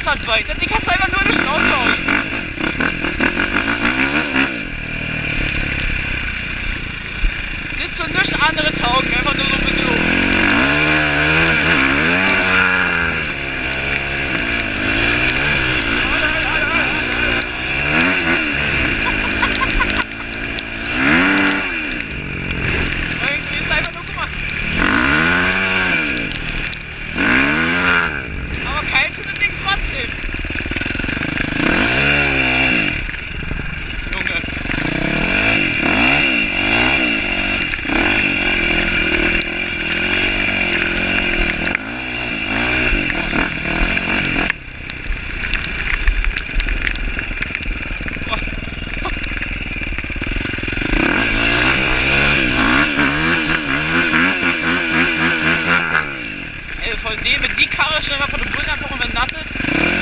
Abstand weit. Das Ding du einfach nur eine Schnauze auf. Willst du nichts anderes taugen, einfach nur so ein bisschen hoch. Server von dem Pult abgucken, wenn das ist.